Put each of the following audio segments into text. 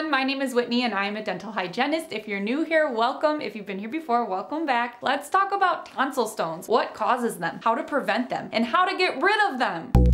everyone, my name is Whitney and I am a dental hygienist. If you're new here, welcome. If you've been here before, welcome back. Let's talk about tonsil stones, what causes them, how to prevent them, and how to get rid of them.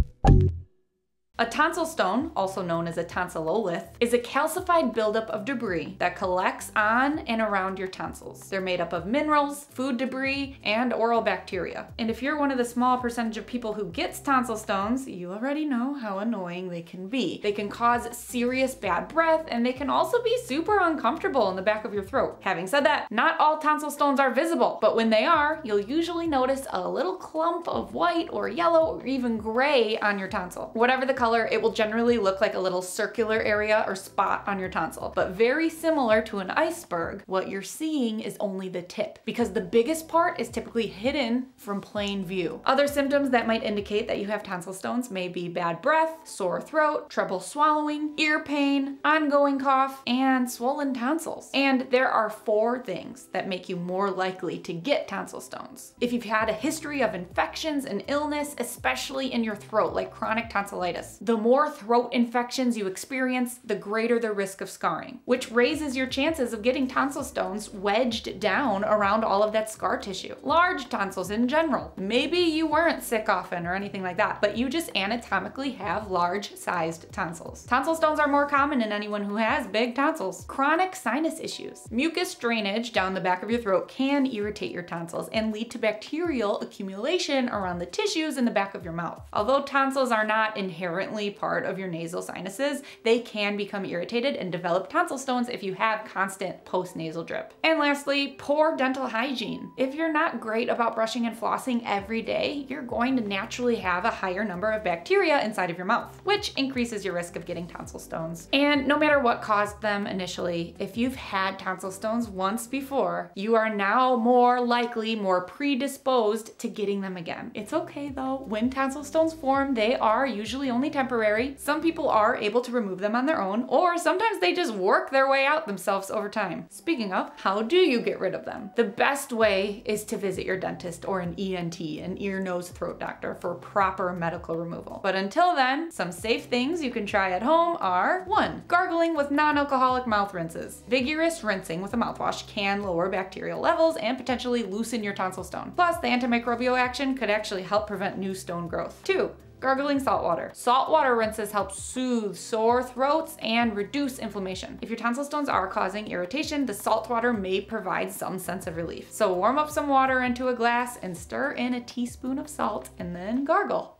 A tonsil stone, also known as a tonsillolith, is a calcified buildup of debris that collects on and around your tonsils. They're made up of minerals, food debris, and oral bacteria. And if you're one of the small percentage of people who gets tonsil stones, you already know how annoying they can be. They can cause serious bad breath, and they can also be super uncomfortable in the back of your throat. Having said that, not all tonsil stones are visible, but when they are, you'll usually notice a little clump of white or yellow or even gray on your tonsil. Whatever the color color, it will generally look like a little circular area or spot on your tonsil. But very similar to an iceberg, what you're seeing is only the tip because the biggest part is typically hidden from plain view. Other symptoms that might indicate that you have tonsil stones may be bad breath, sore throat, trouble swallowing, ear pain, ongoing cough, and swollen tonsils. And there are four things that make you more likely to get tonsil stones. If you've had a history of infections and illness, especially in your throat, like chronic tonsillitis, the more throat infections you experience, the greater the risk of scarring, which raises your chances of getting tonsil stones wedged down around all of that scar tissue. Large tonsils in general. Maybe you weren't sick often or anything like that, but you just anatomically have large sized tonsils. Tonsil stones are more common in anyone who has big tonsils. Chronic sinus issues. Mucus drainage down the back of your throat can irritate your tonsils and lead to bacterial accumulation around the tissues in the back of your mouth. Although tonsils are not inherently inherently part of your nasal sinuses, they can become irritated and develop tonsil stones if you have constant post-nasal drip. And lastly, poor dental hygiene. If you're not great about brushing and flossing every day, you're going to naturally have a higher number of bacteria inside of your mouth, which increases your risk of getting tonsil stones. And no matter what caused them initially, if you've had tonsil stones once before, you are now more likely, more predisposed to getting them again. It's okay though. When tonsil stones form, they are usually only temporary. Some people are able to remove them on their own, or sometimes they just work their way out themselves over time. Speaking of, how do you get rid of them? The best way is to visit your dentist or an ENT, an ear, nose, throat doctor for proper medical removal. But until then, some safe things you can try at home are one, gargling with non-alcoholic mouth rinses. Vigorous rinsing with a mouthwash can lower bacterial levels and potentially loosen your tonsil stone. Plus, the antimicrobial action could actually help prevent new stone growth. Two, Gargling salt water. Salt water rinses help soothe sore throats and reduce inflammation. If your tonsil stones are causing irritation, the salt water may provide some sense of relief. So warm up some water into a glass and stir in a teaspoon of salt and then gargle.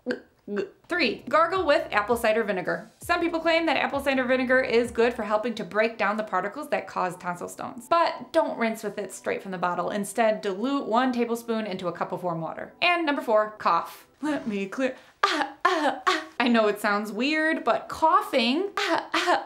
Three, gargle with apple cider vinegar. Some people claim that apple cider vinegar is good for helping to break down the particles that cause tonsil stones. But don't rinse with it straight from the bottle. Instead, dilute one tablespoon into a cup of warm water. And number four, cough. Let me clear. Ah, ah, ah. I know it sounds weird, but coughing ah, ah,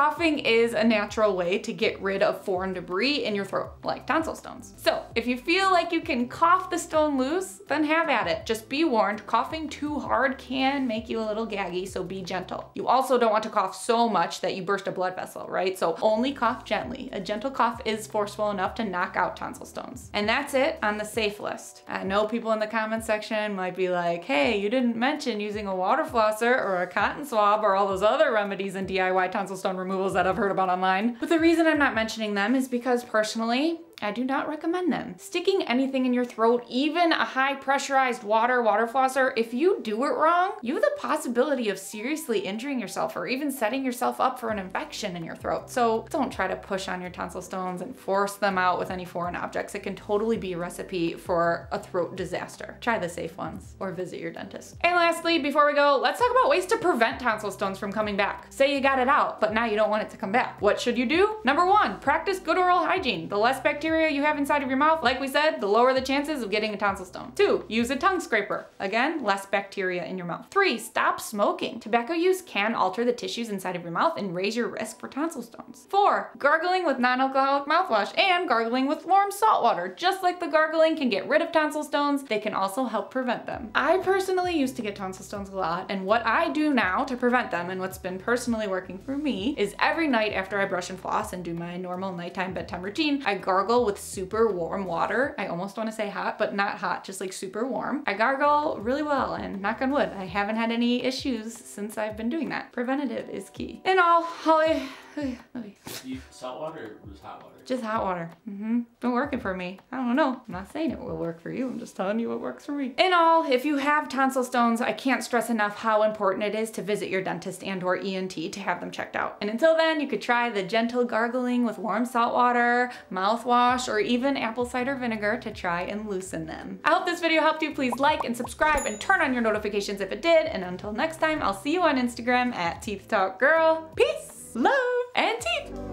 Coughing is a natural way to get rid of foreign debris in your throat, like tonsil stones. So if you feel like you can cough the stone loose, then have at it. Just be warned, coughing too hard can make you a little gaggy, so be gentle. You also don't want to cough so much that you burst a blood vessel, right? So only cough gently. A gentle cough is forceful enough to knock out tonsil stones. And that's it on the safe list. I know people in the comments section might be like, hey, you didn't mention using a water flosser or a cotton swab or all those other remedies in DIY tonsil stone removals that I've heard about online. But the reason I'm not mentioning them is because personally, I do not recommend them. Sticking anything in your throat, even a high pressurized water water flosser, if you do it wrong, you have the possibility of seriously injuring yourself or even setting yourself up for an infection in your throat. So don't try to push on your tonsil stones and force them out with any foreign objects. It can totally be a recipe for a throat disaster. Try the safe ones or visit your dentist. And lastly, before we go, let's talk about ways to prevent tonsil stones from coming back. Say you got it out, but now you don't want it to come back. What should you do? Number one, practice good oral hygiene. The less bacteria bacteria you have inside of your mouth, like we said, the lower the chances of getting a tonsil stone. Two, use a tongue scraper. Again, less bacteria in your mouth. Three, stop smoking. Tobacco use can alter the tissues inside of your mouth and raise your risk for tonsil stones. Four, gargling with non-alcoholic mouthwash and gargling with warm salt water. Just like the gargling can get rid of tonsil stones, they can also help prevent them. I personally used to get tonsil stones a lot, and what I do now to prevent them and what's been personally working for me is every night after I brush and floss and do my normal nighttime bedtime routine, I gargle gargle with super warm water. I almost want to say hot, but not hot, just like super warm. I gargle really well and knock on wood, I haven't had any issues since I've been doing that. Preventative is key. In all, Holly, salt water or was hot water? Just hot water. Mm-hmm. Been working for me. I don't know. I'm not saying it will work for you. I'm just telling you what works for me. In all, if you have tonsil stones, I can't stress enough how important it is to visit your dentist and or ENT to have them checked out. And until then, you could try the gentle gargling with warm salt water, mouthwash, or even apple cider vinegar to try and loosen them. I hope this video helped you. Please like and subscribe and turn on your notifications if it did. And until next time, I'll see you on Instagram at Teeth Talk Girl. Peace! Love, and teeth.